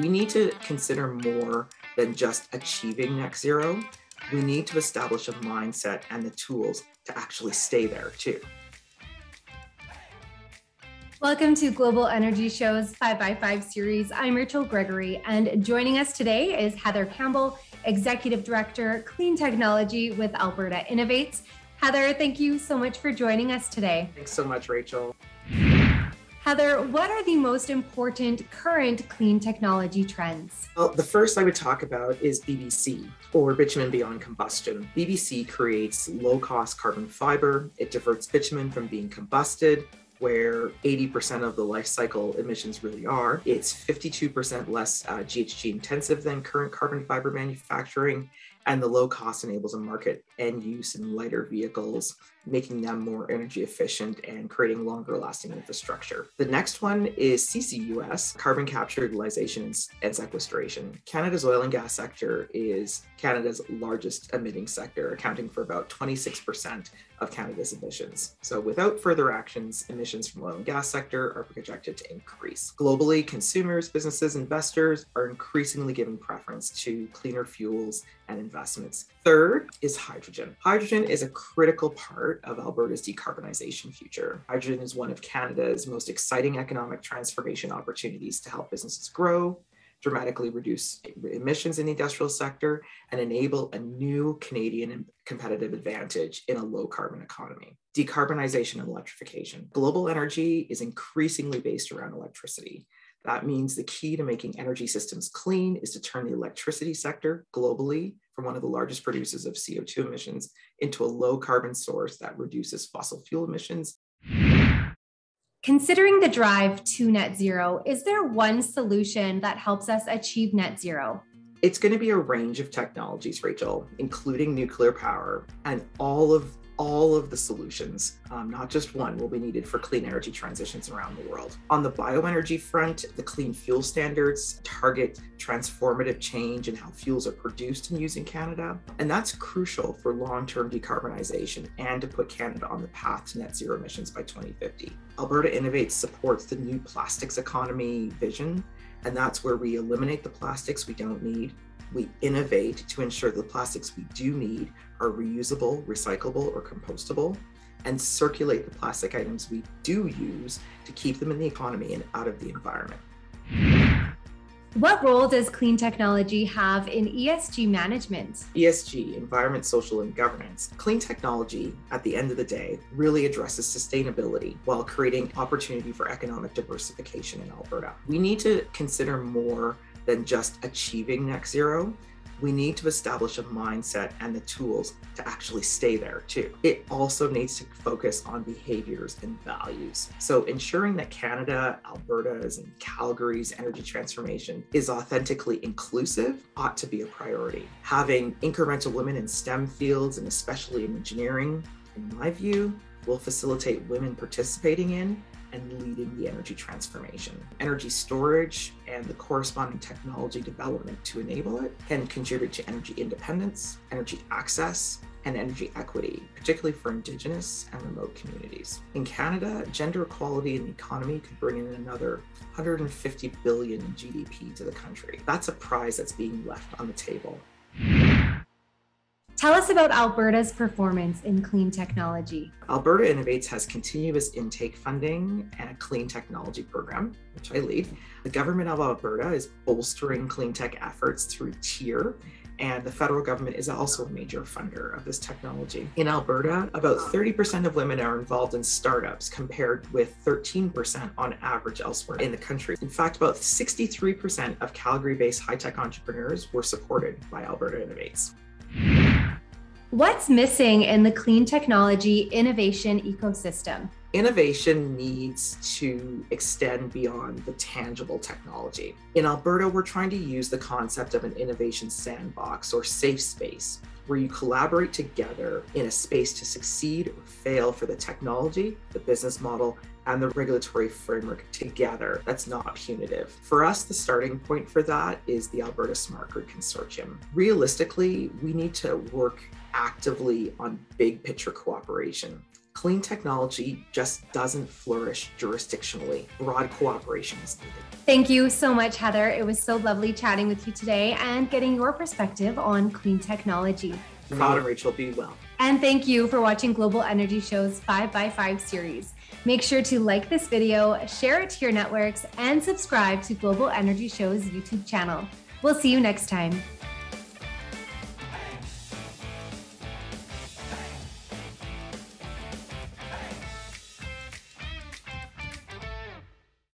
We need to consider more than just achieving net zero. We need to establish a mindset and the tools to actually stay there too. Welcome to Global Energy Show's 5x5 series. I'm Rachel Gregory, and joining us today is Heather Campbell, Executive Director, Clean Technology with Alberta Innovates. Heather, thank you so much for joining us today. Thanks so much, Rachel. Heather, what are the most important current clean technology trends? Well, the first I would talk about is BBC, or bitumen beyond combustion. BBC creates low cost carbon fiber. It diverts bitumen from being combusted where 80% of the life cycle emissions really are. It's 52% less uh, GHG intensive than current carbon fiber manufacturing, and the low cost enables a market end use in lighter vehicles, making them more energy efficient and creating longer lasting infrastructure. The next one is CCUS, carbon capture, utilization, and sequestration. Canada's oil and gas sector is Canada's largest emitting sector, accounting for about 26% of Canada's emissions. So without further actions, emissions from the oil and gas sector are projected to increase. Globally, consumers, businesses, investors are increasingly giving preference to cleaner fuels and investments. Third is hydrogen. Hydrogen is a critical part of Alberta's decarbonization future. Hydrogen is one of Canada's most exciting economic transformation opportunities to help businesses grow, dramatically reduce emissions in the industrial sector, and enable a new Canadian competitive advantage in a low carbon economy. Decarbonization and electrification. Global energy is increasingly based around electricity. That means the key to making energy systems clean is to turn the electricity sector globally from one of the largest producers of CO2 emissions into a low carbon source that reduces fossil fuel emissions. Considering the drive to net zero, is there one solution that helps us achieve net zero? It's going to be a range of technologies, Rachel, including nuclear power and all of all of the solutions, um, not just one, will be needed for clean energy transitions around the world. On the bioenergy front, the clean fuel standards target transformative change in how fuels are produced and used in Canada. And that's crucial for long term decarbonization and to put Canada on the path to net zero emissions by 2050. Alberta Innovates supports the new plastics economy vision. And that's where we eliminate the plastics we don't need we innovate to ensure the plastics we do need are reusable, recyclable, or compostable, and circulate the plastic items we do use to keep them in the economy and out of the environment. What role does clean technology have in ESG management? ESG, environment, social, and governance. Clean technology, at the end of the day, really addresses sustainability while creating opportunity for economic diversification in Alberta. We need to consider more than just achieving net zero. We need to establish a mindset and the tools to actually stay there too. It also needs to focus on behaviors and values. So, ensuring that Canada, Alberta's, and Calgary's energy transformation is authentically inclusive ought to be a priority. Having incremental women in STEM fields and especially in engineering, in my view, will facilitate women participating in and leading the energy transformation. Energy storage and the corresponding technology development to enable it can contribute to energy independence, energy access, and energy equity, particularly for Indigenous and remote communities. In Canada, gender equality in the economy could bring in another 150 billion in GDP to the country. That's a prize that's being left on the table. Tell us about Alberta's performance in clean technology. Alberta Innovates has continuous intake funding and a clean technology program, which I lead. The government of Alberta is bolstering clean tech efforts through TIER, and the federal government is also a major funder of this technology. In Alberta, about 30% of women are involved in startups compared with 13% on average elsewhere in the country. In fact, about 63% of Calgary based high tech entrepreneurs were supported by Alberta Innovates. What's missing in the clean technology innovation ecosystem? Innovation needs to extend beyond the tangible technology. In Alberta, we're trying to use the concept of an innovation sandbox or safe space where you collaborate together in a space to succeed or fail for the technology, the business model, and the regulatory framework together that's not punitive. For us, the starting point for that is the Alberta Smart Grid Consortium. Realistically, we need to work actively on big picture cooperation clean technology just doesn't flourish jurisdictionally. Broad cooperation is needed. Thank you so much, Heather. It was so lovely chatting with you today and getting your perspective on clean technology. Rod and Rachel, be well. And thank you for watching Global Energy Show's 5x5 series. Make sure to like this video, share it to your networks, and subscribe to Global Energy Show's YouTube channel. We'll see you next time.